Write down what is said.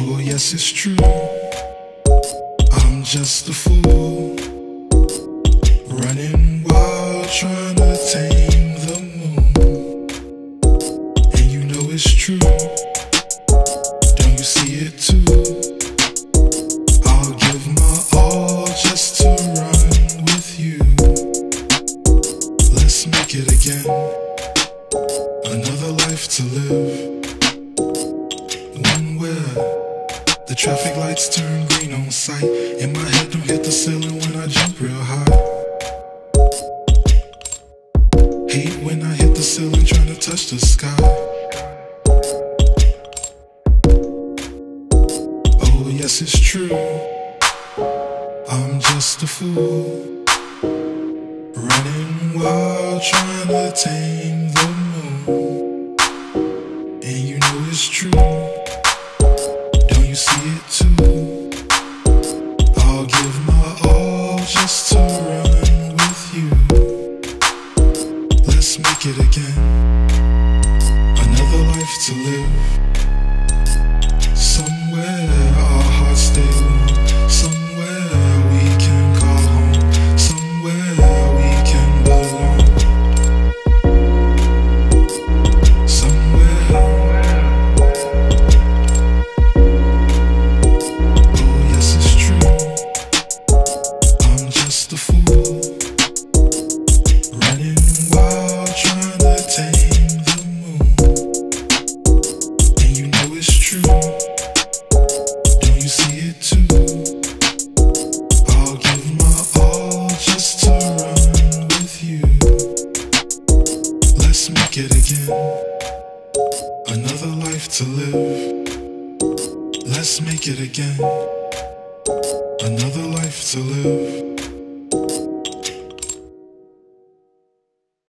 yes, it's true. I'm just a fool. Running wild, trying to tame the moon. And you know it's true. Don't you see it too? I'll give my all just to run with you. Let's make it again. Another life to live. Traffic lights turn green on sight. And my head don't hit the ceiling when I jump real high. Hate when I hit the ceiling trying to touch the sky. Oh, yes, it's true. I'm just a fool. Running wild, trying to tame just to run with you. Let's make it again. True. Don't you see it too? I'll give my all just to run with you. Let's make it again. Another life to live. Let's make it again. Another life to live.